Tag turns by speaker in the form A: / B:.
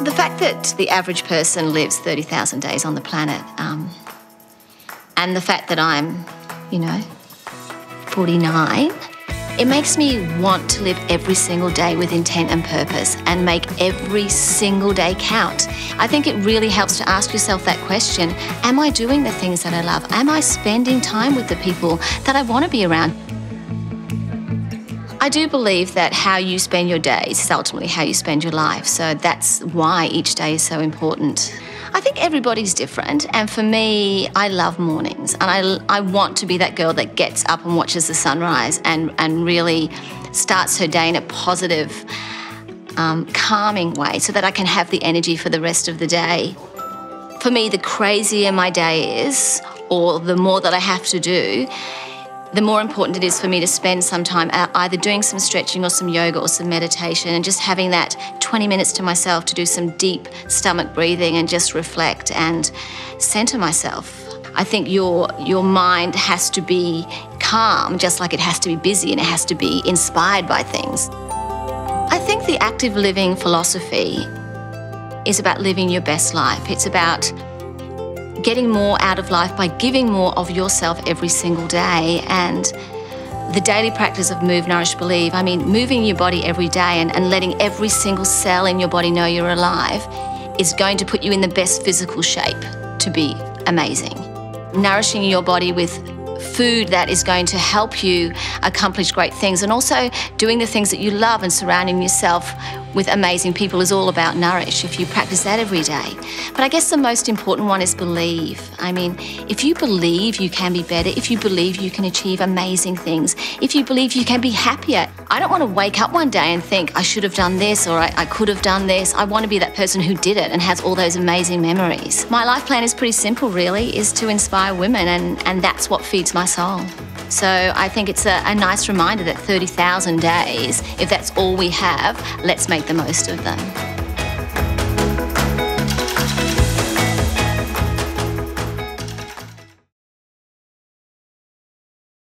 A: The fact that the average person lives 30,000 days on the planet, um, and the fact that I'm, you know, 49, it makes me want to live every single day with intent and purpose and make every single day count. I think it really helps to ask yourself that question Am I doing the things that I love? Am I spending time with the people that I want to be around? I do believe that how you spend your days is ultimately how you spend your life. So that's why each day is so important. I think everybody's different, and for me, I love mornings, and I, I want to be that girl that gets up and watches the sunrise and, and really starts her day in a positive, um, calming way so that I can have the energy for the rest of the day. For me, the crazier my day is, or the more that I have to do, the more important it is for me to spend some time either doing some stretching or some yoga or some meditation and just having that 20 minutes to myself to do some deep stomach breathing and just reflect and center myself. I think your your mind has to be calm just like it has to be busy and it has to be inspired by things. I think the active living philosophy is about living your best life. It's about getting more out of life by giving more of yourself every single day. And the daily practice of move, nourish, believe, I mean, moving your body every day and, and letting every single cell in your body know you're alive is going to put you in the best physical shape to be amazing. Nourishing your body with food that is going to help you accomplish great things and also doing the things that you love and surrounding yourself with amazing people is all about nourish if you practice that every day. But I guess the most important one is believe. I mean, if you believe you can be better, if you believe you can achieve amazing things, if you believe you can be happier, I don't want to wake up one day and think I should have done this or I, I could have done this. I want to be that person who did it and has all those amazing memories. My life plan is pretty simple, really, is to inspire women, and, and that's what feeds my soul. So I think it's a, a nice reminder that 30,000 days, if that's all we have, let's make the most of them.